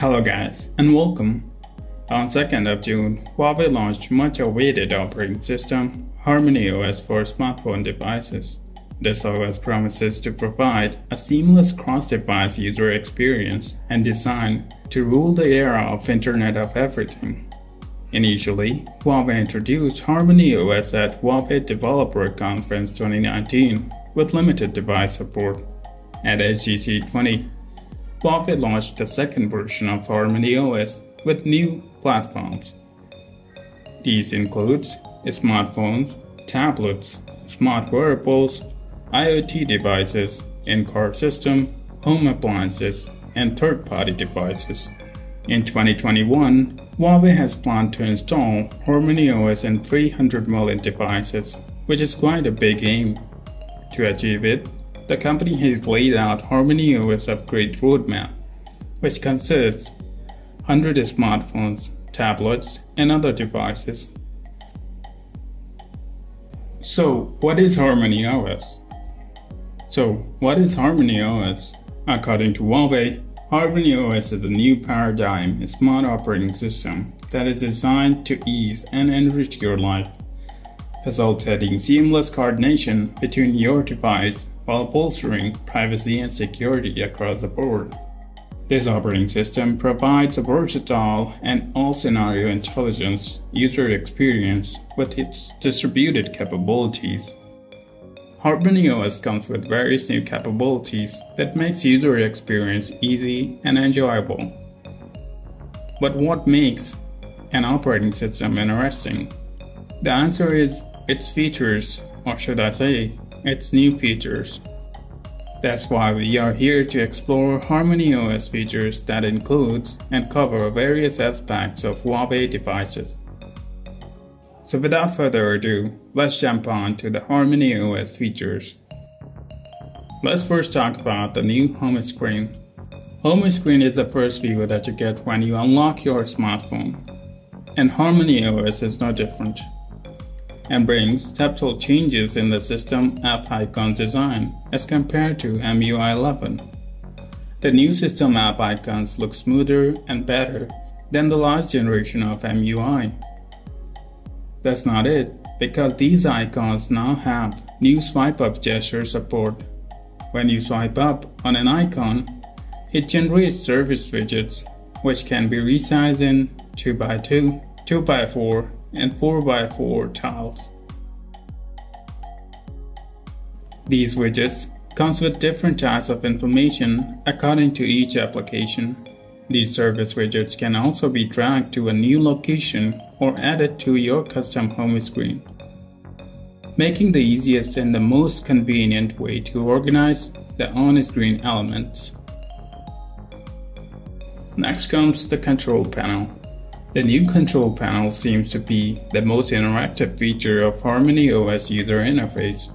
Hello guys and welcome. On 2nd of June, Huawei launched much awaited operating system Harmony OS for smartphone devices. This OS promises to provide a seamless cross-device user experience and design to rule the era of Internet of Everything. Initially, Huawei introduced Harmony OS at Huawei Developer Conference 2019 with limited device support. At HDC 20, Huawei launched the second version of Harmony OS with new platforms. These include smartphones, tablets, smart wearables, IoT devices, in-car system, home appliances, and third-party devices. In 2021, Huawei has planned to install Harmony OS in 300 million devices, which is quite a big aim. To achieve it, the company has laid out Harmony OS upgrade roadmap, which consists 100 smartphones, tablets, and other devices. So, what is Harmony OS? So, what is Harmony OS? According to Huawei, Harmony OS is a new paradigm smart operating system that is designed to ease and enrich your life, facilitating seamless coordination between your device while bolstering privacy and security across the board. This operating system provides a versatile and all-scenario intelligence user experience with its distributed capabilities. Harmony OS comes with various new capabilities that makes user experience easy and enjoyable. But what makes an operating system interesting? The answer is its features, or should I say, its new features. That's why we are here to explore Harmony OS features that includes and cover various aspects of Huawei devices. So without further ado, let's jump on to the Harmony OS features. Let's first talk about the new home screen. Home screen is the first view that you get when you unlock your smartphone. And Harmony OS is no different and brings subtle changes in the system app icons design as compared to EMUI 11. The new system app icons look smoother and better than the last generation of EMUI. That's not it, because these icons now have new swipe up gesture support. When you swipe up on an icon, it generates service widgets, which can be resized in 2x2, 2x4, and 4x4 tiles. These widgets comes with different types of information according to each application. These service widgets can also be dragged to a new location or added to your custom home screen, making the easiest and the most convenient way to organize the on-screen elements. Next comes the control panel. The new control panel seems to be the most interactive feature of Harmony OS user interface.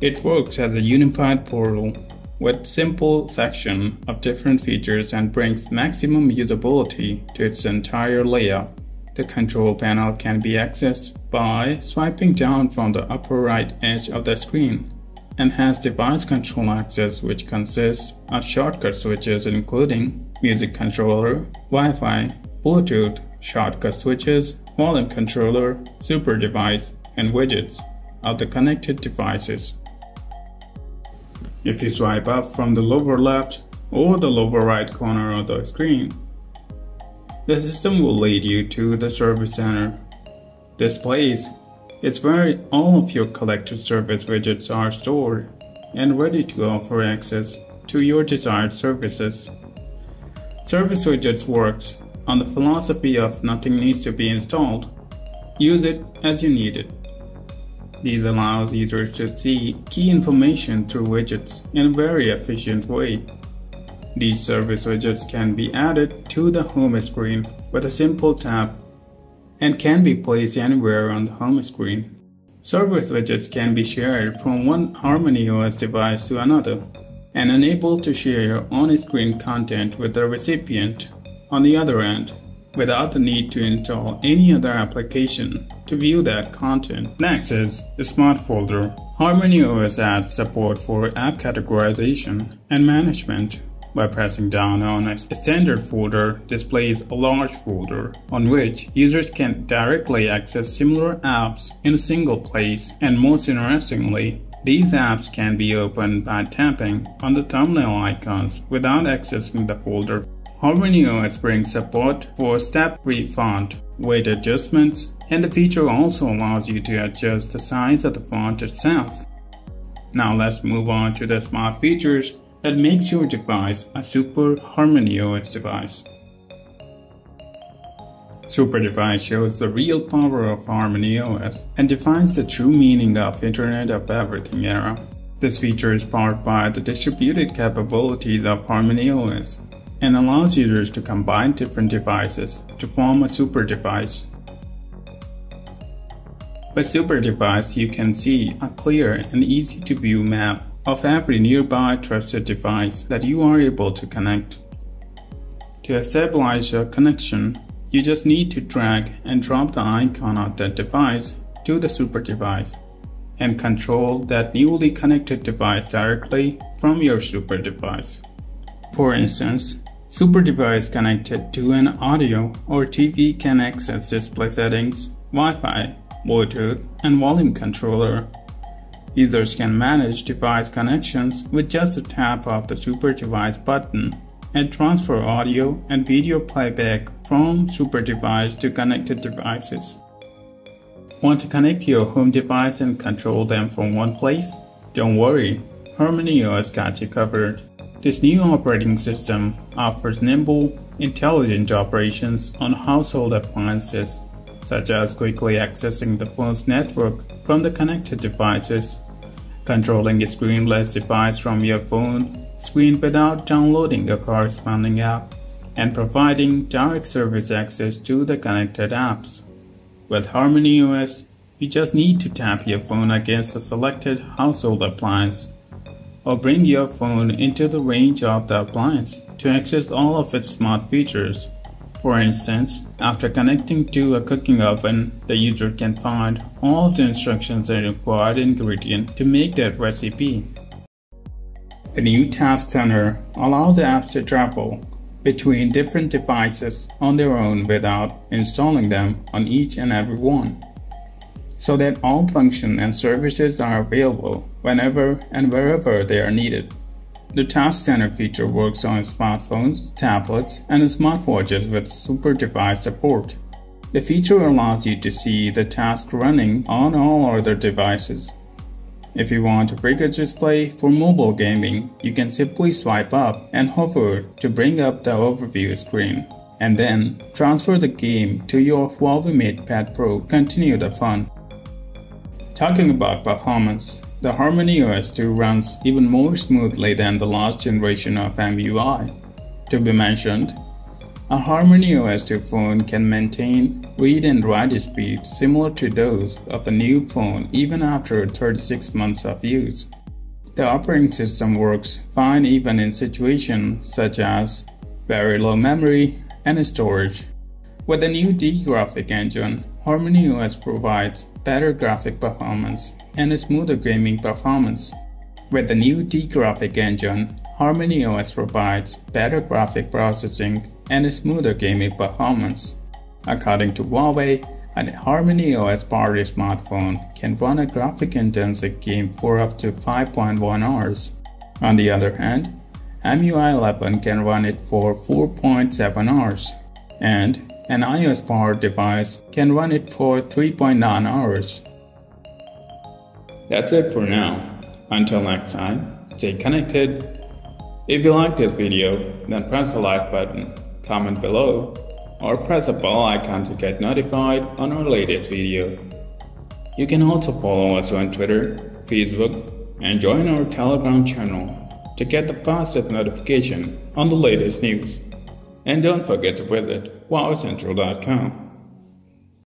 It works as a unified portal with simple section of different features and brings maximum usability to its entire layout. The control panel can be accessed by swiping down from the upper right edge of the screen and has device control access which consists of shortcut switches including music controller, Wi-Fi, Bluetooth, shortcut switches, volume controller, super device, and widgets of the connected devices. If you swipe up from the lower left or the lower right corner of the screen, the system will lead you to the service center. This place is where all of your collected service widgets are stored and ready to offer access to your desired services. Service Widgets works on the philosophy of nothing needs to be installed. Use it as you need it. These allows users to see key information through widgets in a very efficient way. These service widgets can be added to the home screen with a simple tap and can be placed anywhere on the home screen. Service widgets can be shared from one Harmony OS device to another and enable to share on-screen content with the recipient on the other end without the need to install any other application to view that content. Next is the Smart Folder. Harmony OS adds support for app categorization and management By pressing down on a standard folder displays a large folder on which users can directly access similar apps in a single place and most interestingly, these apps can be opened by tapping on the thumbnail icons without accessing the folder. Harmony OS brings support for step-free font, weight adjustments, and the feature also allows you to adjust the size of the font itself. Now let's move on to the smart features that makes your device a Super Harmony OS device. Super Device shows the real power of Harmony OS and defines the true meaning of Internet of Everything era. This feature is powered by the distributed capabilities of Harmony OS and allows users to combine different devices to form a super device. With Super Device, you can see a clear and easy to view map of every nearby trusted device that you are able to connect. To stabilize your connection, you just need to drag and drop the icon of that device to the super device and control that newly connected device directly from your super device. For instance, super device connected to an audio or TV can access display settings, Wi-Fi, Bluetooth, and volume controller Users can manage device connections with just a tap of the Super Device button and transfer audio and video playback from Super Device to connected devices. Want to connect your home device and control them from one place? Don't worry, Harmony OS got you covered. This new operating system offers nimble, intelligent operations on household appliances such as quickly accessing the phone's network from the connected devices, controlling a screenless device from your phone screen without downloading a corresponding app, and providing direct service access to the connected apps. With Harmony OS, you just need to tap your phone against a selected household appliance or bring your phone into the range of the appliance to access all of its smart features. For instance, after connecting to a cooking oven, the user can find all the instructions and required ingredient to make that recipe. The new Task Center allows apps to travel between different devices on their own without installing them on each and every one, so that all functions and services are available whenever and wherever they are needed. The Task Center feature works on smartphones, tablets, and smartwatches with super device support. The feature allows you to see the task running on all other devices. If you want a bigger display for mobile gaming, you can simply swipe up and hover to bring up the overview screen, and then transfer the game to your Huawei MatePad Pro. Continue the fun. Talking about performance, the Harmony OS 2 runs even more smoothly than the last generation of EMUI. To be mentioned, a Harmony OS 2 phone can maintain read and write speed similar to those of a new phone even after 36 months of use. The operating system works fine even in situations such as very low memory and storage. With the new D graphic engine, Harmony OS provides better graphic performance and a smoother gaming performance. With the new D graphic engine, Harmony OS provides better graphic processing and a smoother gaming performance. According to Huawei, a Harmony OS powered smartphone can run a graphic intensive game for up to 5.1 hours. On the other hand, EMUI 11 can run it for 4.7 hours, and an iOS powered device can run it for 3.9 hours. That's it for now. Until next time, stay connected. If you like this video, then press the like button, comment below, or press the bell icon to get notified on our latest video. You can also follow us on Twitter, Facebook, and join our Telegram channel to get the fastest notification on the latest news. And don't forget to visit huaweicentral.com.